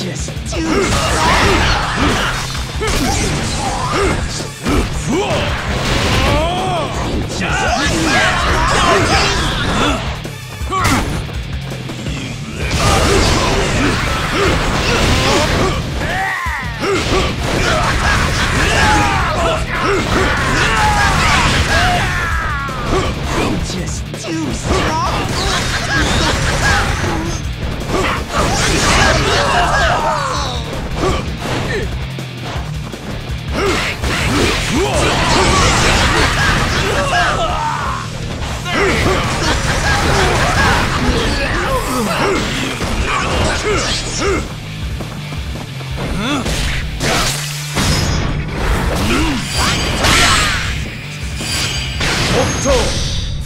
しです。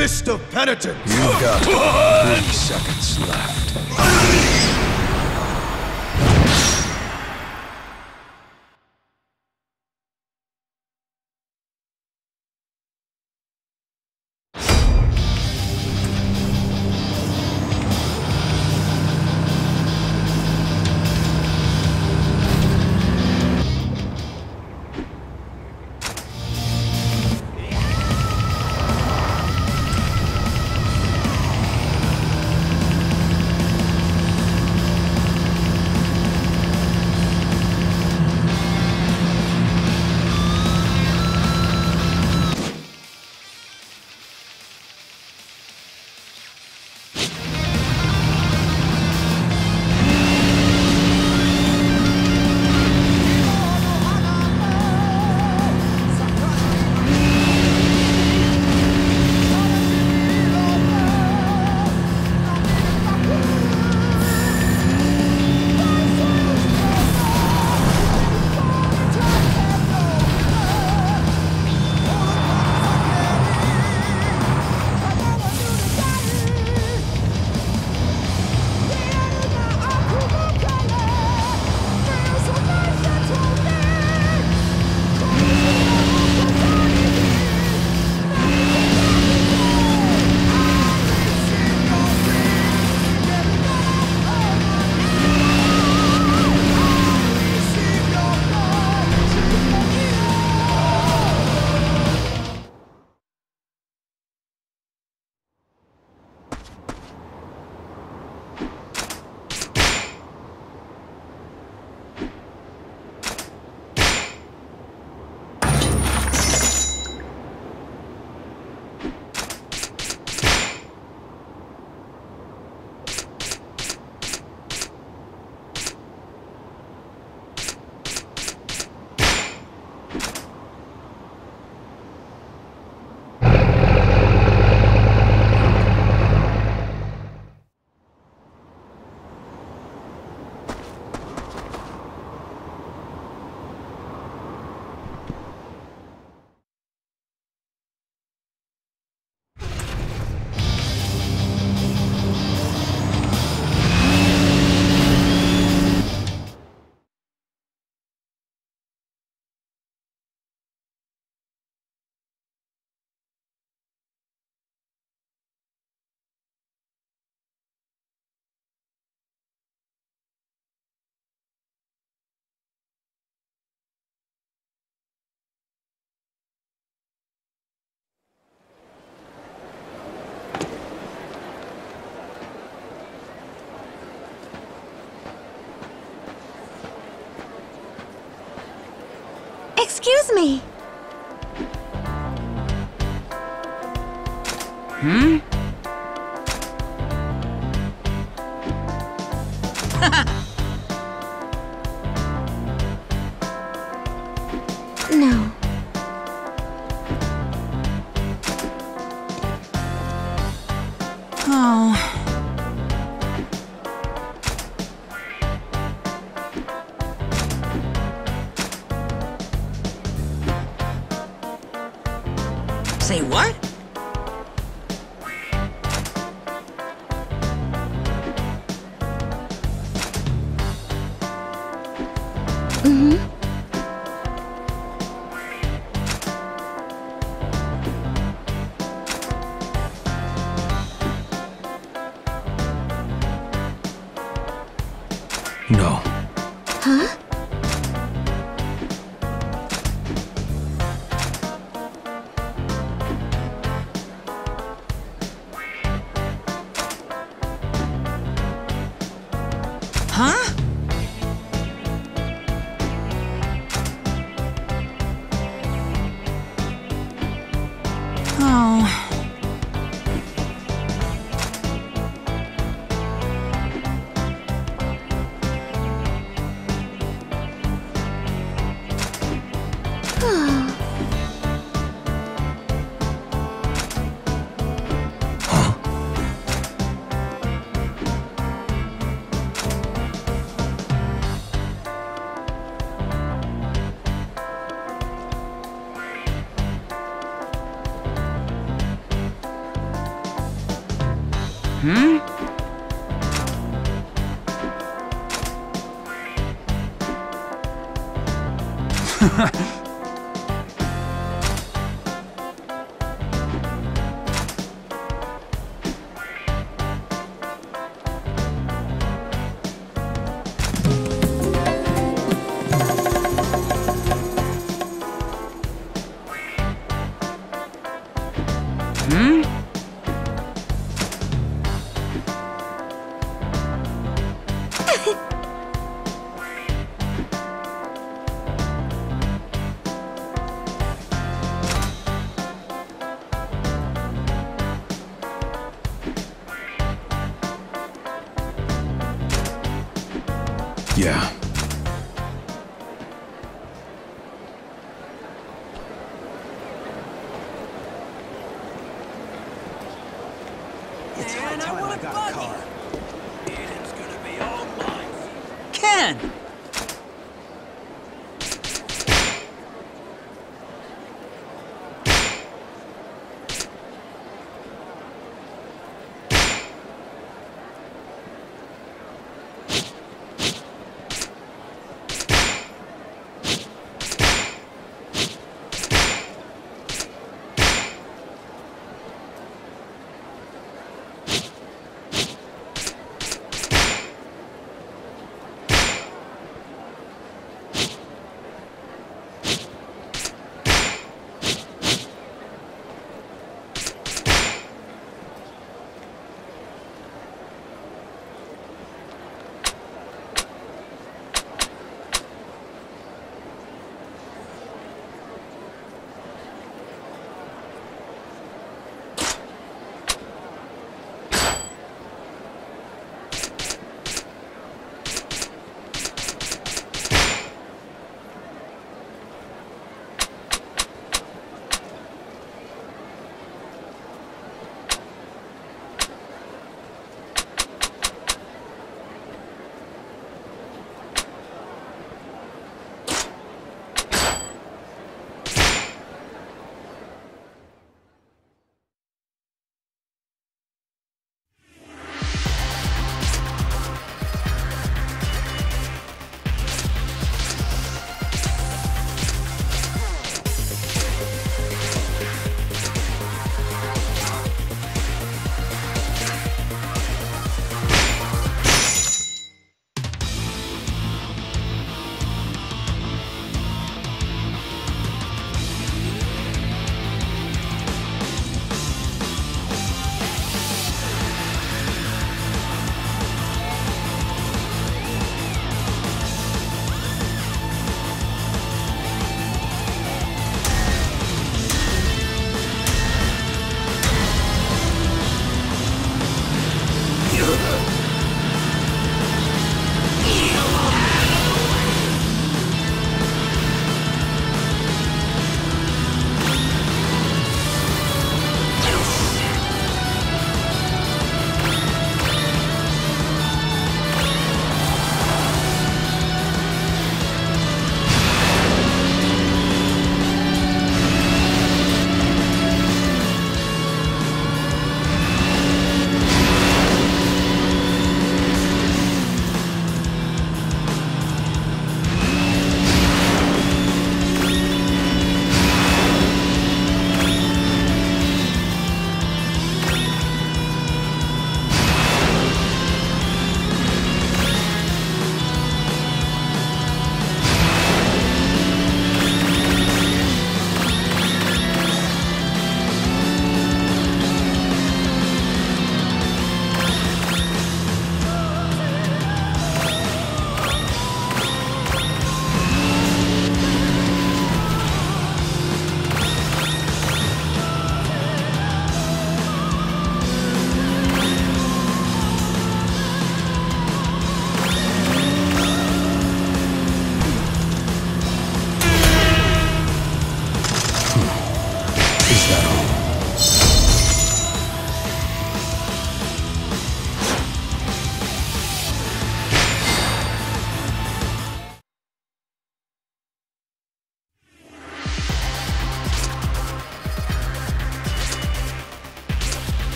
Fist of Penitence! You've got three seconds left. Excuse me. Hmm? No. Huh? 嗯。哼 Yeah.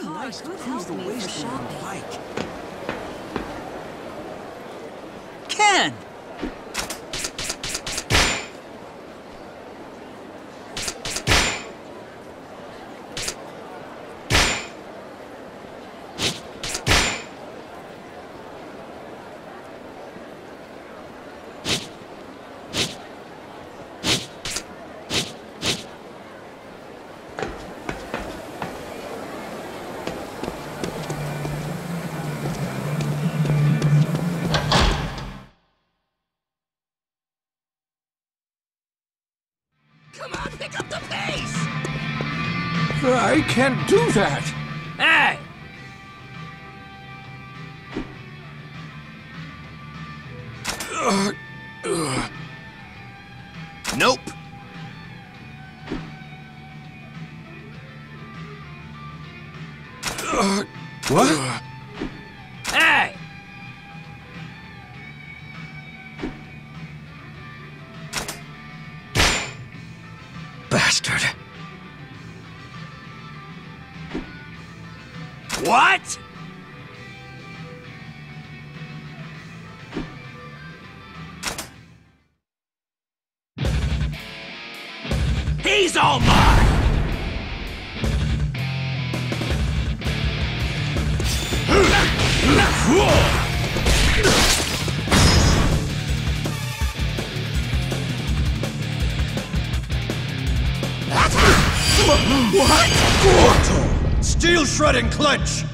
Be nice to cruise the wasteland on a bike. Ken! I can't do that! Hey! Nope! Gorto! Steel shredding clench!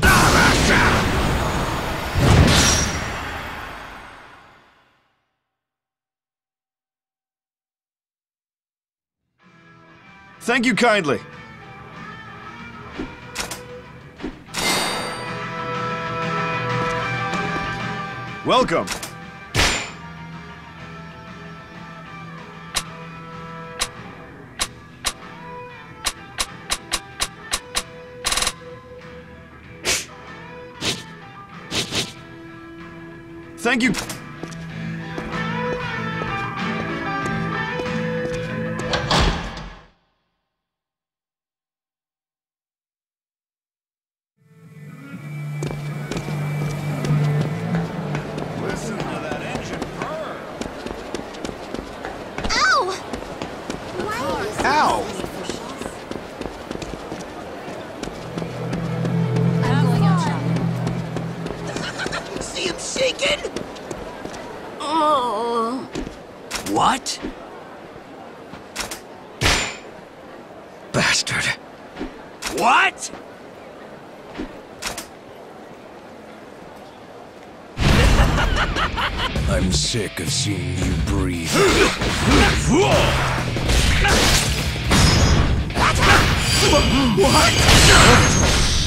Thank you kindly. Welcome. Thank you. Sick you breathe.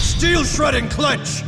Steel shredding clench!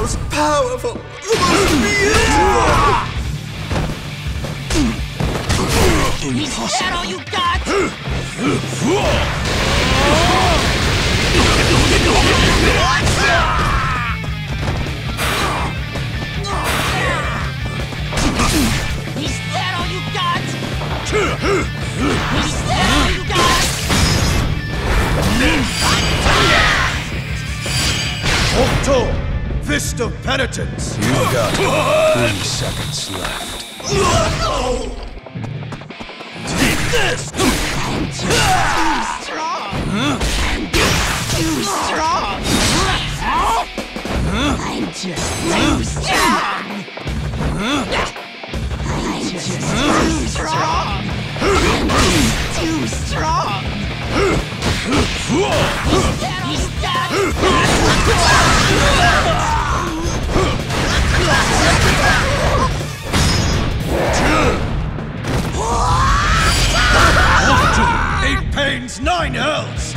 Most powerful, the most beautiful. Is that all you got? Is that all you got? Is that all you got? Octo! Fist of Penitence! You've got three seconds left. Too strong. I'm just too strong. I'm just too strong. Too strong. Is that Eight nine hells!